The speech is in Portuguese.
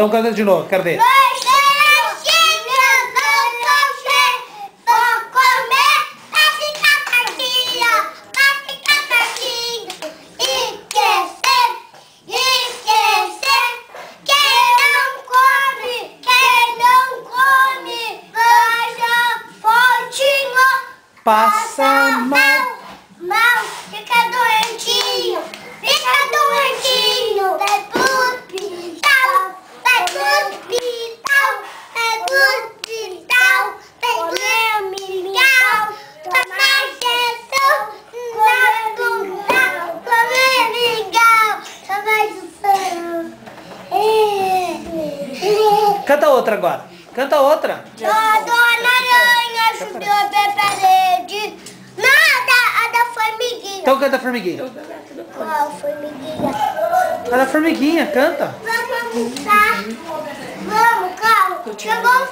Então canta de novo, ver. Passa mal. Mal, Canta outra agora. Canta outra. A dona aranha subiu até parede, nada, a da formiguinha. Então canta a formiguinha. Qual formiguinha? A da formiguinha, canta. Vamos almoçar. Vamos, calma. Chegou o